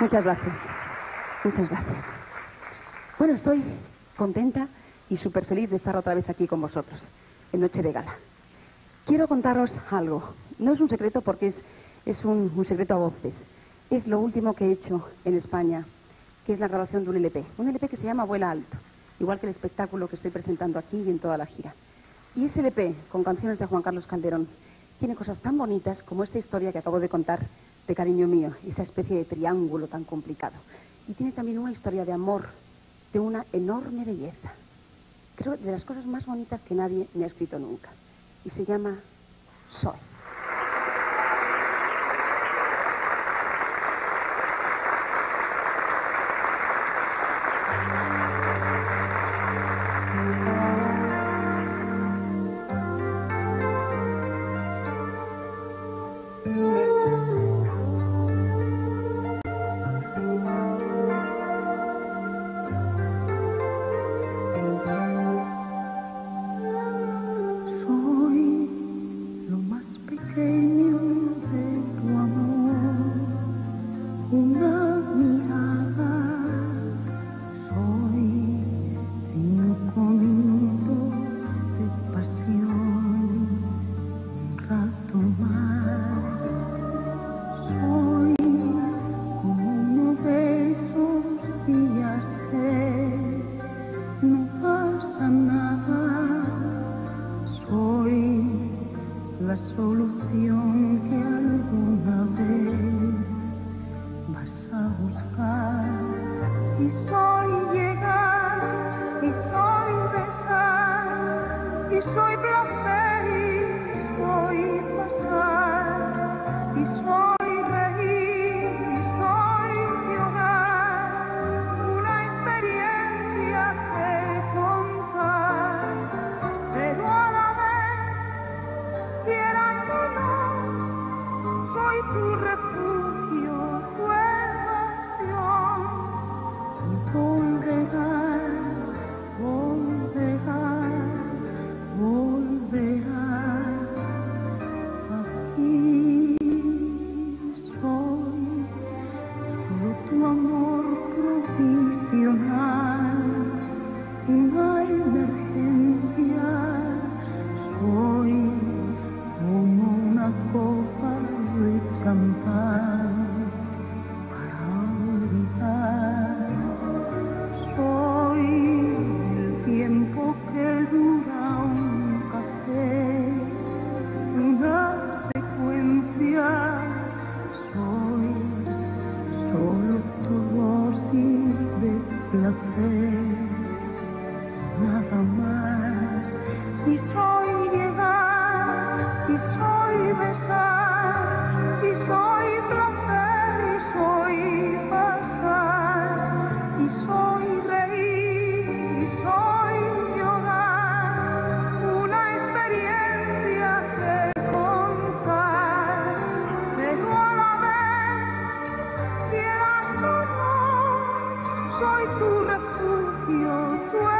Muchas gracias. Muchas gracias. Bueno, estoy contenta y súper feliz de estar otra vez aquí con vosotros, en Noche de Gala. Quiero contaros algo. No es un secreto porque es, es un, un secreto a voces. Es lo último que he hecho en España, que es la grabación de un LP. Un LP que se llama Vuela Alto, igual que el espectáculo que estoy presentando aquí y en toda la gira. Y ese LP, con canciones de Juan Carlos Calderón, tiene cosas tan bonitas como esta historia que acabo de contar de cariño mío, esa especie de triángulo tan complicado. Y tiene también una historia de amor de una enorme belleza. Creo de las cosas más bonitas que nadie me ha escrito nunca. Y se llama. Soy solución que alguna vez soy tu refugio, tu